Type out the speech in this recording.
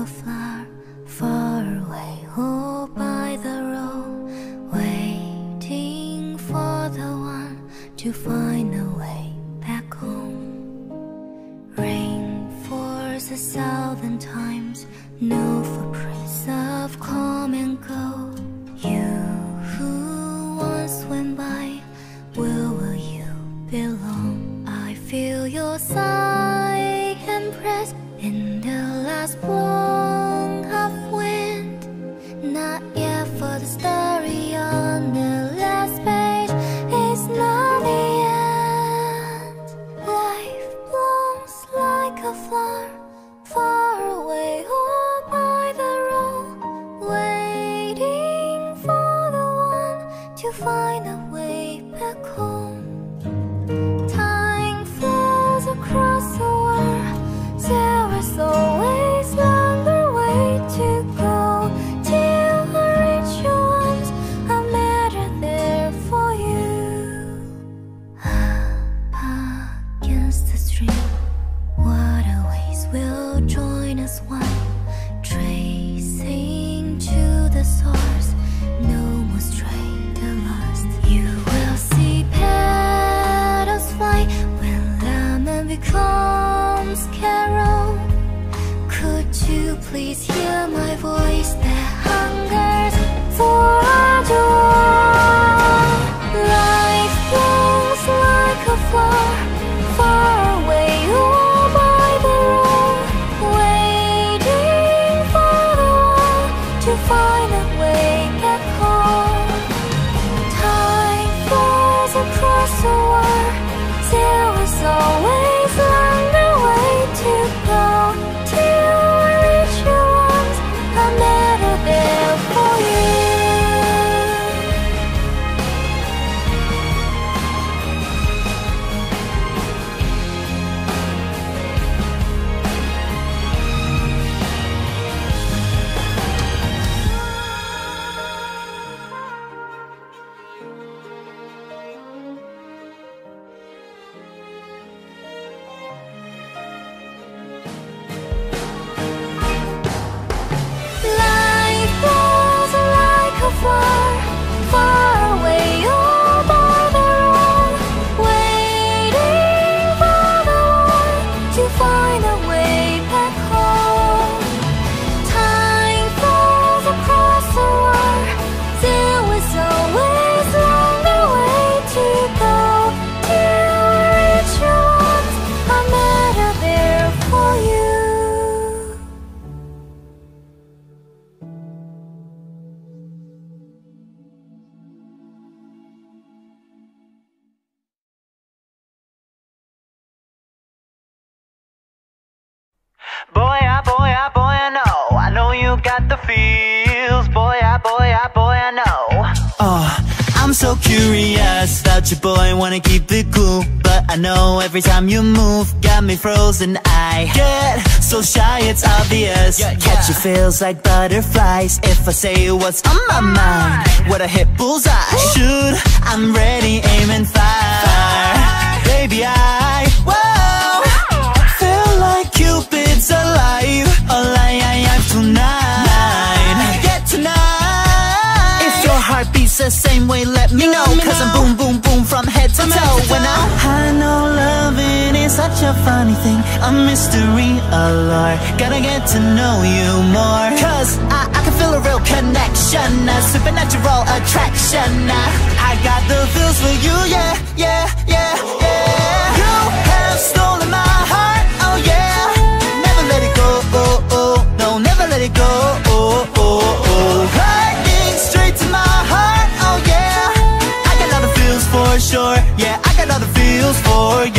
a flower far away, oh, by the road, waiting for the one to find a way back home. Rain falls a thousand times, no footprints of come and go. You who once went by, the last blown You please hear my voice. That hungers for a door? Life blooms like a flower far away, oh, by the road, waiting for the one to find a way feels. Boy, ah, boy, I know. Oh, I'm so curious about your boy, wanna keep it cool But I know every time you move, got me frozen. I get so shy, it's obvious. Yeah Catch your feels like butterflies. If I say what's on my mind What a hit bullseye. Shoot, I'm ready, aim and fire If your heart beats the same way, let me know Cause I'm boom, boom, boom from head to toe When I I know loving is such a funny thing A mystery, a lure Gotta get to know you more Cause I, I can feel a real connection A supernatural attraction. I, I got the feels for you, yeah, yeah, yeah, yeah sure, yeah I got all the feels for you